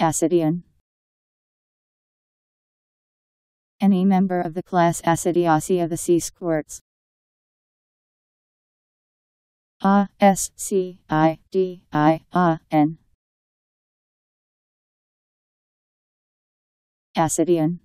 Ascidian. Any member of the class Ascidiacea of the sea squirts. A S C I D I A N Ascidian.